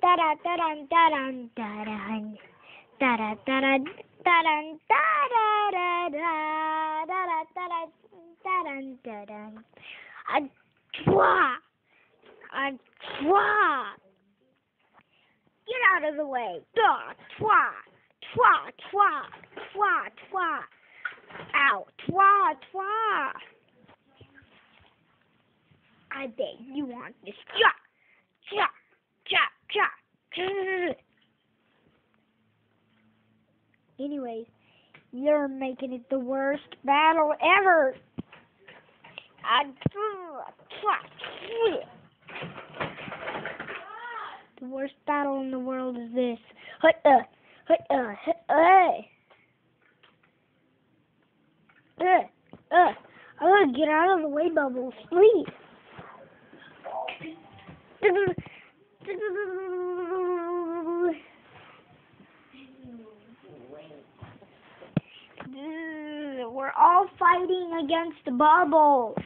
Tara taran taran taran. Tara taran taran tararara. Tara taran taran taran. A draw. A draw. Get out of the way. Draw, twa, twa, twa, twa, twa. Ow, twa, twa. I bet you want this. Yeah, yeah. Anyways, you're making it the worst battle ever. The worst battle in the world is this. Hut uh, uh, uh. Uh, I to get out of the way, Bubbles, please. We're all fighting against the bubbles.